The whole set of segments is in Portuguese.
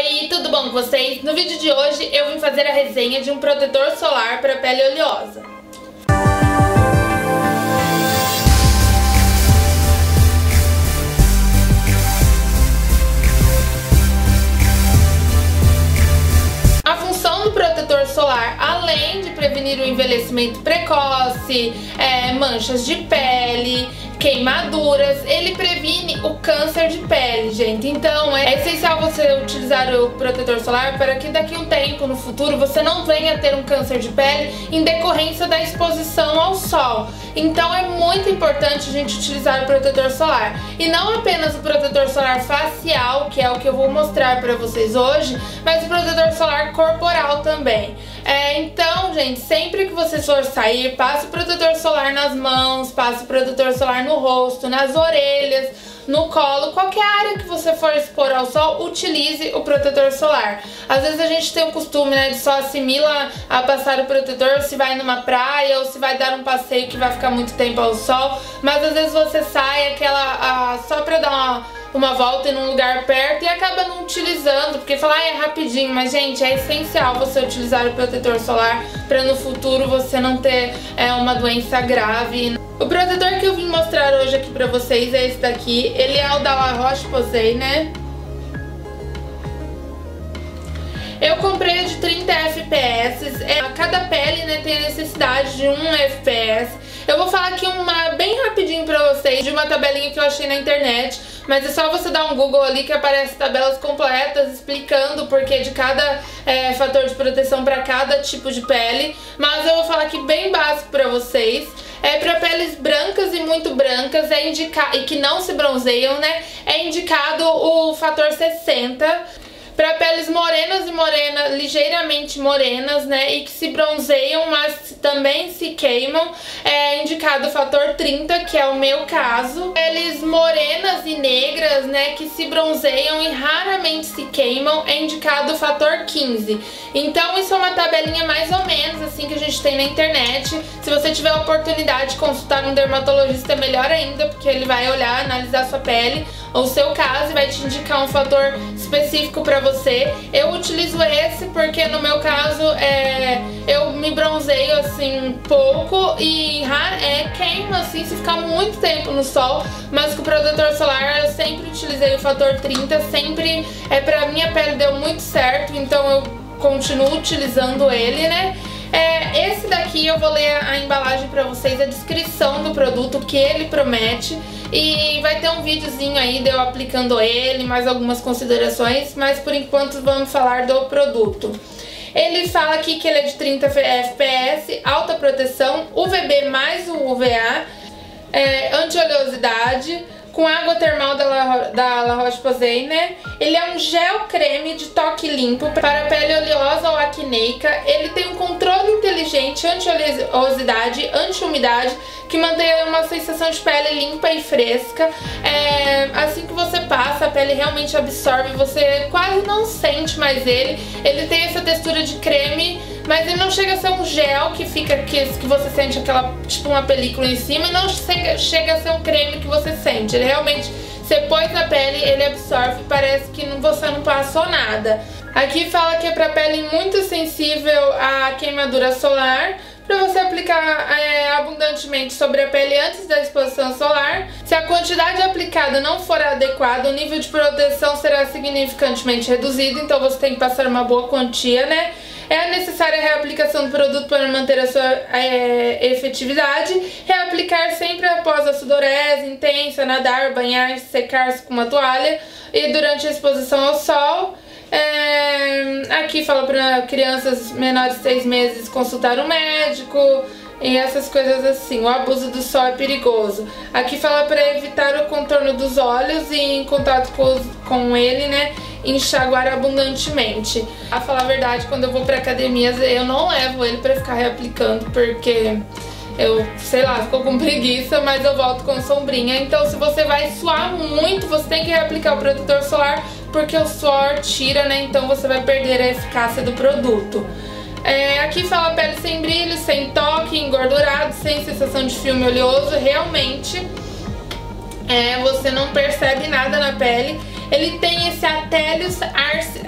Oi, tudo bom com vocês? No vídeo de hoje eu vim fazer a resenha de um protetor solar para pele oleosa. A função do protetor solar, além de prevenir o envelhecimento precoce, é, manchas de pele, queimaduras, ele previne o câncer de pele, gente. Então é essencial você utilizar o protetor solar para que daqui um tempo, no futuro, você não venha ter um câncer de pele em decorrência da exposição ao sol. Então é muito importante a gente utilizar o protetor solar. E não apenas o protetor solar facial, que é o que eu vou mostrar para vocês hoje, mas o protetor solar corporal também. É, então, gente, sempre que você for sair, passe o protetor solar nas mãos, passe o protetor solar no rosto, nas orelhas, no colo, qualquer área que você for expor ao sol, utilize o protetor solar. Às vezes a gente tem o costume, né, de só assimila a passar o protetor se vai numa praia ou se vai dar um passeio que vai ficar muito tempo ao sol, mas às vezes você sai aquela a, só pra dar uma uma volta em um lugar perto e acaba não utilizando, porque falar ah, é rapidinho, mas gente, é essencial você utilizar o protetor solar para no futuro você não ter é, uma doença grave. O protetor que eu vim mostrar hoje aqui pra vocês é esse daqui, ele é o da La Roche-Posay, né? Eu comprei de 30 FPS, é, cada pele né, tem necessidade de 1 FPS. Eu vou falar aqui uma bem rapidinho pra vocês de uma tabelinha que eu achei na internet, mas é só você dar um Google ali que aparece tabelas completas explicando o porquê de cada é, fator de proteção para cada tipo de pele, mas eu vou falar aqui bem básico pra vocês. É para peles brancas e muito brancas é indicar e que não se bronzeiam, né? É indicado o fator 60. Para peles morenas e morenas, ligeiramente morenas, né, e que se bronzeiam, mas também se queimam, é indicado o fator 30, que é o meu caso. Peles morenas e negras, né, que se bronzeiam e raramente se queimam, é indicado o fator 15. Então isso é uma tabelinha mais ou menos assim que a gente tem na internet. Se você tiver a oportunidade de consultar um dermatologista, é melhor ainda, porque ele vai olhar, analisar sua pele, ou seu caso, e vai te indicar um fator específico para você. Eu utilizo esse porque no meu caso é, eu me bronzeio assim pouco e é, queima assim se ficar muito tempo no sol, mas com o protetor solar eu sempre utilizei o fator 30, sempre é pra minha pele deu muito certo, então eu continuo utilizando ele, né? É, esse daqui eu vou ler a embalagem pra vocês, a descrição do produto, que ele promete. E vai ter um videozinho aí de eu aplicando ele, mais algumas considerações, mas por enquanto vamos falar do produto. Ele fala aqui que ele é de 30 FPS, alta proteção, UVB mais o UVA, é, anti-oleosidade, com água termal da La, da La Roche-Posay, né? Ele é um gel creme de toque limpo para pele oleosa ou acneica. Ele tem um controle inteligente, anti-oleosidade, anti-umidade, que mantém uma sensação de pele limpa e fresca. É, assim que você passa, a pele realmente absorve, você quase não sente mais ele. Ele tem essa textura de creme mas ele não chega a ser um gel que fica que, que você sente aquela, tipo uma película em cima e não chega, chega a ser um creme que você sente. Ele realmente, você põe na pele, ele absorve parece que não, você não passou nada. Aqui fala que é para pele muito sensível à queimadura solar, para você aplicar é, abundantemente sobre a pele antes da exposição solar. Se a quantidade aplicada não for adequada, o nível de proteção será significantemente reduzido, então você tem que passar uma boa quantia, né? É necessária a reaplicação do produto para manter a sua é, efetividade. Reaplicar sempre após a sudorese intensa, nadar, banhar, secar-se com uma toalha e durante a exposição ao sol. É, aqui fala para crianças menores de 6 meses consultar um médico e essas coisas assim. O abuso do sol é perigoso. Aqui fala para evitar o contorno dos olhos e em contato com, com ele, né? enxaguar abundantemente. A falar a verdade, quando eu vou pra academias, eu não levo ele pra ficar reaplicando, porque eu, sei lá, ficou com preguiça, mas eu volto com sombrinha. Então, se você vai suar muito, você tem que reaplicar o protetor solar, porque o suor tira, né? Então você vai perder a eficácia do produto. É, aqui fala pele sem brilho, sem toque, engordurado, sem sensação de filme oleoso. Realmente, é, você não percebe nada na pele ele tem esse Atelius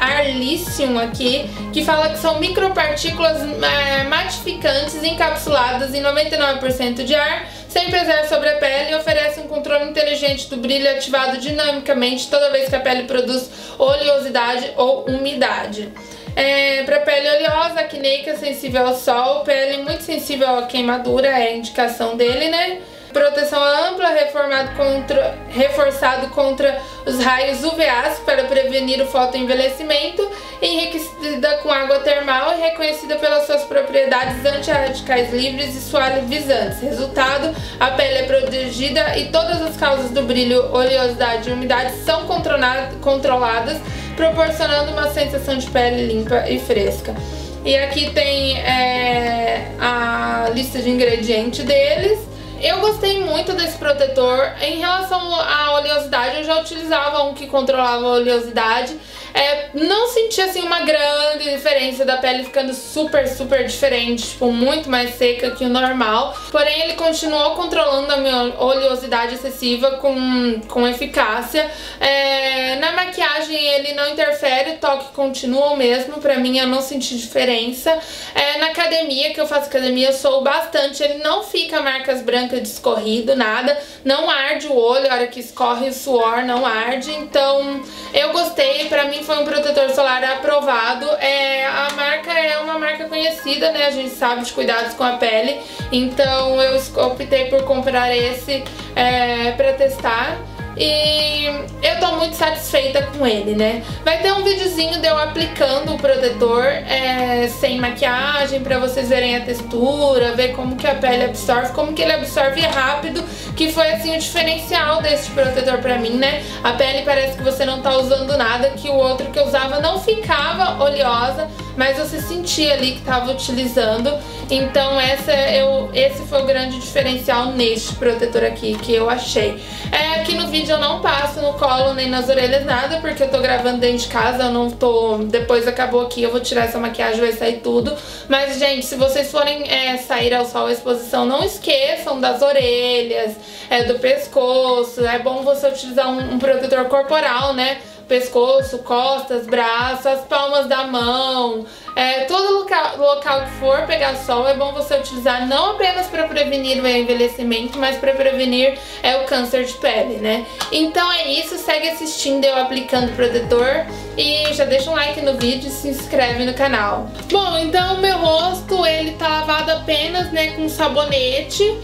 arlicium aqui, que fala que são micropartículas é, matificantes encapsuladas em 99% de ar, sem pesar sobre a pele e oferece um controle inteligente do brilho ativado dinamicamente toda vez que a pele produz oleosidade ou umidade. É, para pele oleosa, acneica, sensível ao sol, pele muito sensível à queimadura é a indicação dele, né? Proteção ampla, reformado contra, reforçado contra os raios UVAs para prevenir o fotoenvelhecimento, enriquecida com água termal e reconhecida pelas suas propriedades antirradicais livres e suavizantes. Resultado, a pele é protegida e todas as causas do brilho, oleosidade e umidade são controladas, proporcionando uma sensação de pele limpa e fresca. E aqui tem é, a lista de ingredientes deles. Eu gostei muito desse protetor. Em relação à oleosidade, eu já utilizava um que controlava a oleosidade. É, não senti assim uma grande diferença da pele ficando super, super diferente, tipo, muito mais seca que o normal. Porém, ele continuou controlando a minha oleosidade excessiva com, com eficácia. É, na maquiagem ele não interfere, o toque continua o mesmo, pra mim eu não senti diferença. É, na academia, que eu faço academia, eu sou bastante, ele não fica marcas brancas de escorrido, nada. Não arde o olho, a hora que escorre o suor, não arde. Então, eu gostei, pra mim foi um protetor solar aprovado. É, a marca é uma marca conhecida, né? A gente sabe de cuidados com a pele. Então eu optei por comprar esse é, pra testar. E eu tô muito satisfeita com ele, né? Vai ter um videozinho de eu aplicando o protetor é, sem maquiagem pra vocês verem a textura, ver como que a pele absorve, como que ele absorve rápido, que foi assim o diferencial desse protetor pra mim, né? A pele parece que você não tá usando nada, que o outro que eu usava não ficava oleosa, mas você sentia ali que tava utilizando. Então essa eu, esse foi o grande diferencial neste protetor aqui que eu achei. É, aqui no vídeo eu não passo no colo nem nas orelhas nada, porque eu tô gravando dentro de casa, eu não tô... Depois acabou aqui, eu vou tirar essa maquiagem, vai sair tudo. Mas, gente, se vocês forem é, sair ao sol à exposição, não esqueçam das orelhas, é, do pescoço. É bom você utilizar um, um protetor corporal, né? Pescoço, costas, braços, as palmas da mão, é, todo local, local que for pegar sol é bom você utilizar não apenas para prevenir o envelhecimento, mas para prevenir é, o câncer de pele, né? Então é isso, segue assistindo eu aplicando protetor e já deixa um like no vídeo e se inscreve no canal. Bom, então meu rosto ele tá lavado apenas né, com sabonete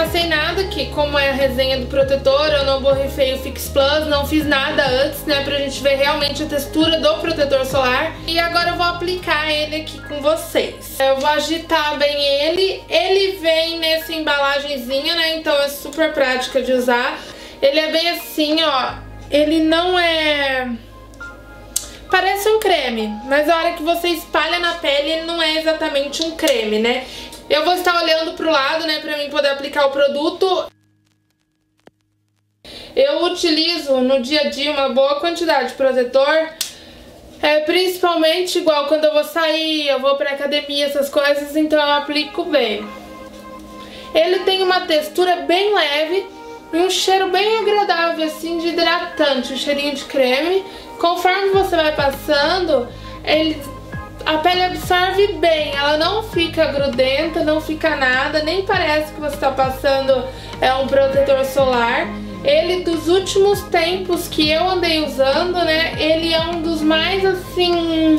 passei nada, que como é a resenha do protetor, eu não borrifei o Fix Plus, não fiz nada antes, né, pra gente ver realmente a textura do protetor solar. E agora eu vou aplicar ele aqui com vocês. Eu vou agitar bem ele, ele vem nessa embalagenzinha, né, então é super prática de usar. Ele é bem assim, ó, ele não é... Parece um creme, mas a hora que você espalha na pele, ele não é exatamente um creme, né? Eu vou estar olhando pro lado, né, pra mim poder aplicar o produto. Eu utilizo no dia a dia uma boa quantidade de protetor. É, principalmente igual quando eu vou sair, eu vou pra academia, essas coisas, então eu aplico bem. Ele tem uma textura bem leve e um cheiro bem agradável, assim, de hidratante, um cheirinho de creme. Conforme você vai passando, ele a pele absorve bem, ela não fica grudenta, não fica nada, nem parece que você está passando é, um protetor solar. Ele, dos últimos tempos que eu andei usando, né, ele é um dos mais, assim,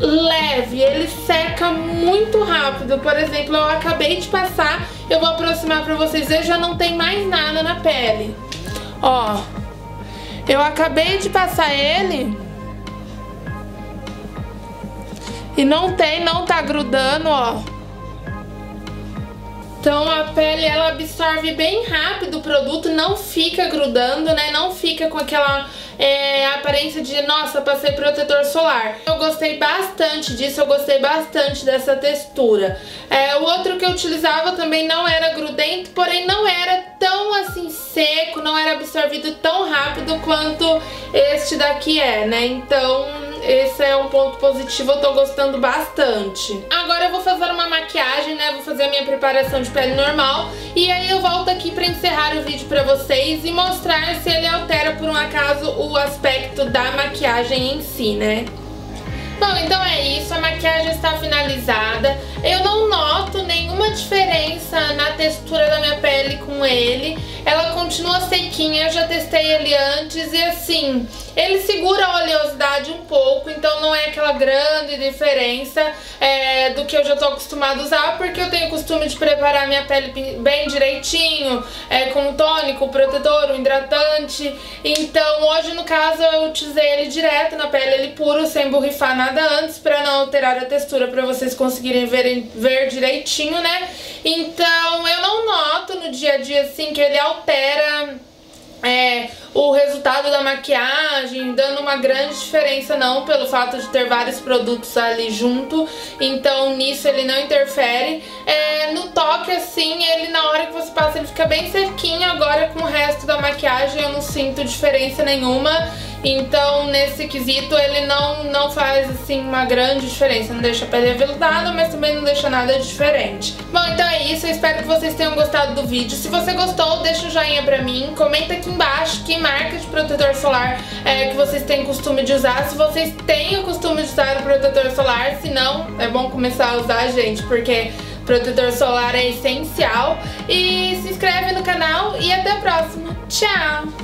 leve, ele seca muito rápido. Por exemplo, eu acabei de passar, eu vou aproximar pra vocês verem, já não tem mais nada na pele. Ó, eu acabei de passar ele e não tem, não tá grudando, ó. Então a pele ela absorve bem rápido o produto, não fica grudando, né? Não fica com aquela é, aparência de, nossa, passei protetor solar. Eu gostei bastante disso, eu gostei bastante dessa textura. É, o outro que eu utilizava também não era grudento, porém não era tão assim seco, não era absorvido tão rápido quanto este daqui é, né? Então esse é um ponto positivo, eu tô gostando bastante. Agora eu vou fazer uma maquiagem, né? Vou fazer a minha preparação de pele normal. E aí eu volto aqui pra encerrar o vídeo pra vocês e mostrar se ele altera por um acaso o aspecto da maquiagem em si, né? Bom, então é isso, a maquiagem está finalizada. Eu não noto nenhuma diferença na textura da minha pele com ele. Ela continua sequinha, eu já testei ele antes e assim, ele segura a oleosidade um pouco, então não é aquela grande diferença é, do que eu já tô acostumado a usar, porque eu tenho o costume de preparar minha pele bem direitinho, é, com tônico, protetor, o hidratante. Então hoje, no caso, eu utilizei ele direto na pele, ele puro, sem borrifar nada antes, pra não alterar a textura, pra vocês conseguirem ver, ver direitinho, né? Então eu não noto no dia a dia, assim, que ele altera é, o resultado da maquiagem, dando uma grande diferença não, pelo fato de ter vários produtos ali junto, então nisso ele não interfere. É, no toque assim, ele na hora que você passa ele fica bem sequinho, agora com o resto da maquiagem eu não sinto diferença nenhuma. Então, nesse quesito, ele não, não faz, assim, uma grande diferença. Não deixa a pele aveludada, mas também não deixa nada diferente. Bom, então é isso. Eu espero que vocês tenham gostado do vídeo. Se você gostou, deixa um joinha pra mim. Comenta aqui embaixo que marca de protetor solar é, que vocês têm costume de usar. Se vocês têm o costume de usar o protetor solar, se não, é bom começar a usar, gente, porque protetor solar é essencial. E se inscreve no canal e até a próxima. Tchau!